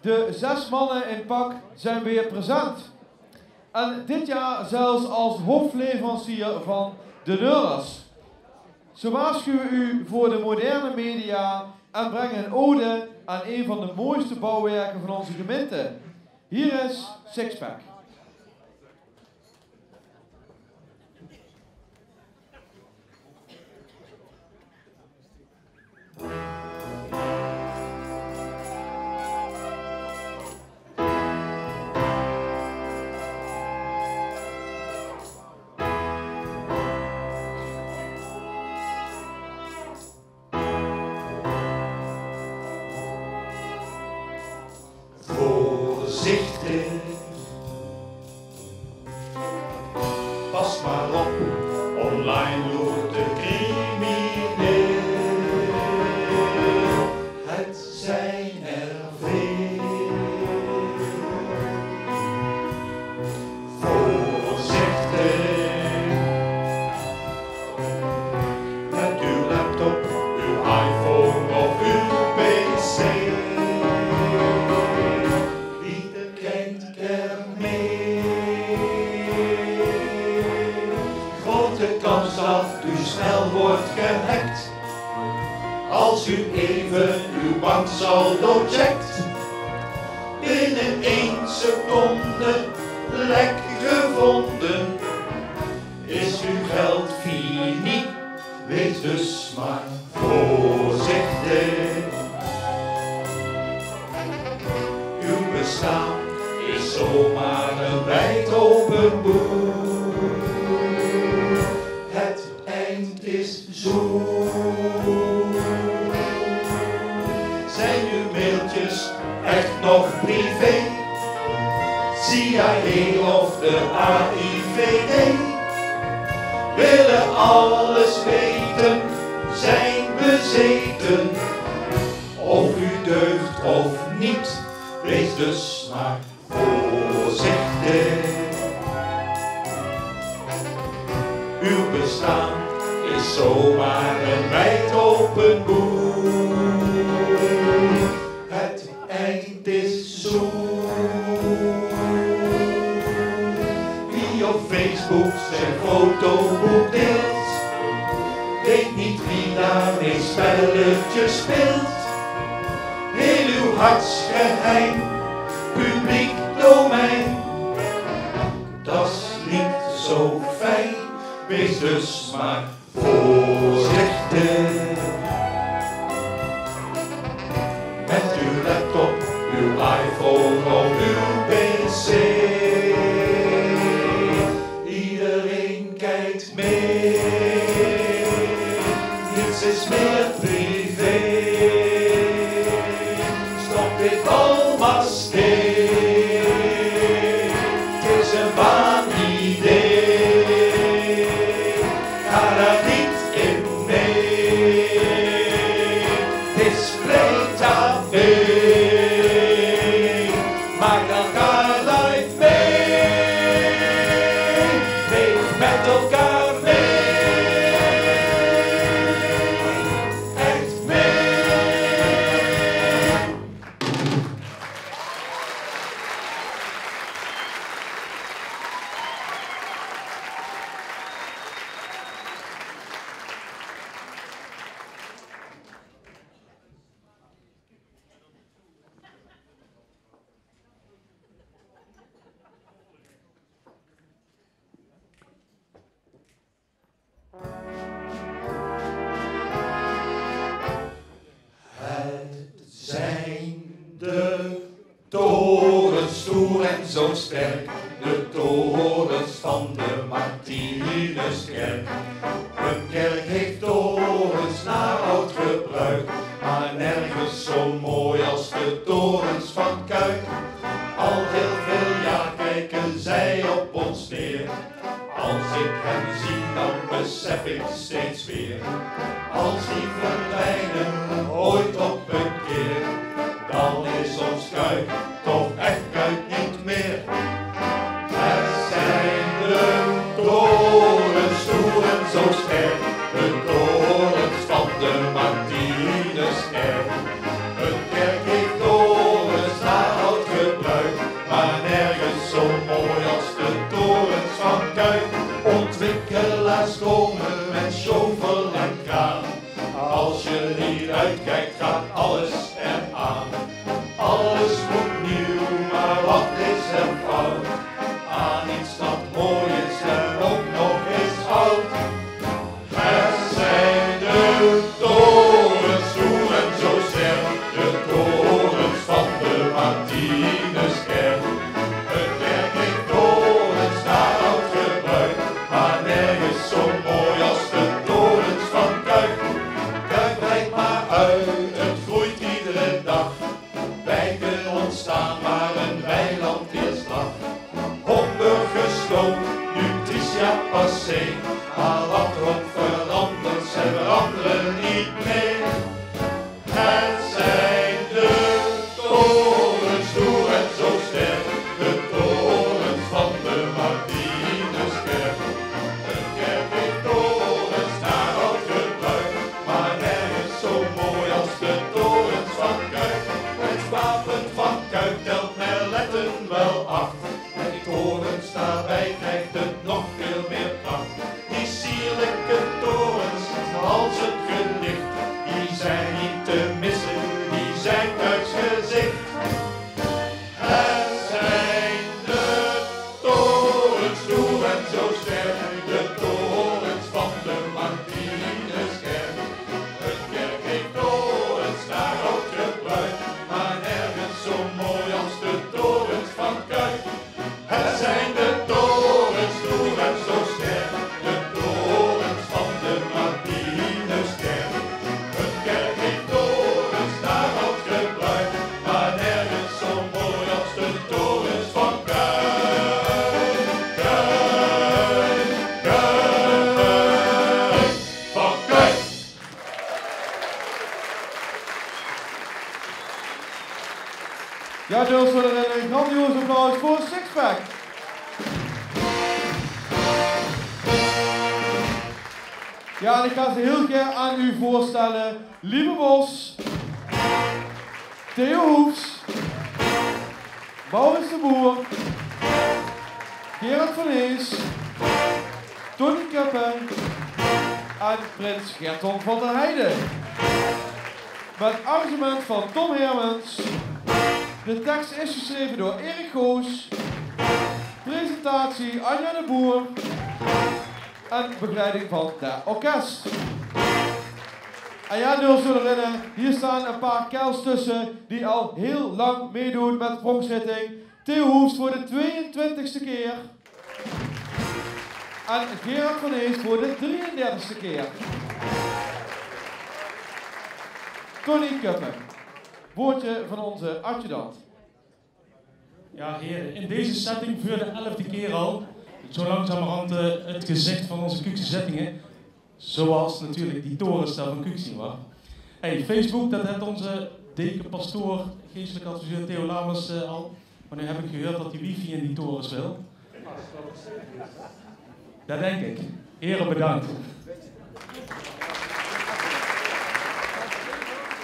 De zes mannen in pak zijn weer present. En dit jaar zelfs als hoofdleverancier van de Neurers. Ze waarschuwen u voor de moderne media en brengen een ode aan een van de mooiste bouwwerken van onze gemeente. Hier is Sixpack. Even uw banksaldo checkt. Binnen één seconde lek gevonden. Is uw geld fini? Wees dus maar voorzichtig. Uw bestaan is zomaar een wijd open boek. CIA of de AIVD willen alles weten, zijn bezeten. Of u deugt of niet, wees dus maar voorzichtig. Uw bestaan is zomaar een wijd open boek. Zijn fotoboek deelt, weet niet wie daar een spelletje speelt. Heel uw hartsgeheim, publiek domein. Dat is niet zo fijn, wees dus maar voorzichtig. En zo sterk, de torens van de Martinuskerk. Een kerk heeft torens naar oud gebruik, maar nergens zo mooi als de torens van Kuik. Al heel veel jaar kijken zij op ons neer. Als ik hen zie, dan besef ik steeds weer. Als die verdwijnen, de Martinuskerk. Een You. Ja, Jules, een grandioos applaus voor Sixpack. Ja, en ik ga ze heel graag aan u voorstellen. Lieve Bos, Theo Hoefs, Maurits de Boer, Gerard van Hees, Tony Kuppen en Prins Gerton van der Heijden. Met arrangement van Tom Hermans. De tekst is geschreven door Erik Goos. Presentatie Anja de Boer. En begeleiding van de orkest. En ja, nul zullen rennen. Hier staan een paar kels tussen die al heel lang meedoen met de sprongschitting. Theo Hoefs voor de 22e keer. En Gerard van Hees voor de 33e keer. Tony Kuppen. Woordje van onze adjudant. Ja, heren, in deze setting voor de elfde keer al, zo langzamerhand uh, het gezicht van onze Kuukse zettingen, zoals natuurlijk die torenstel van Kuuk was. Hey, Facebook, dat heeft onze dekenpastoor, geestelijk adviseur Theo Lamers uh, al, maar nu heb ik gehoord dat hij wifi in die torens wil. Dat denk ik. Heren, bedankt.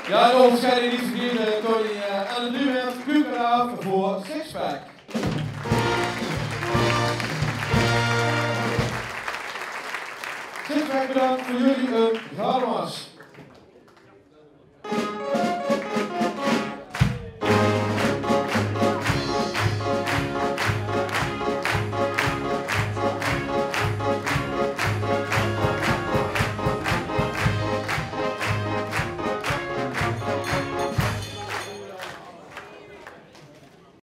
Ja, de onderscheiding niet vergeten, Tony. Uh, en nu weer Kukeraaf voor Sixpack. Sixpack bedankt voor jullie een was.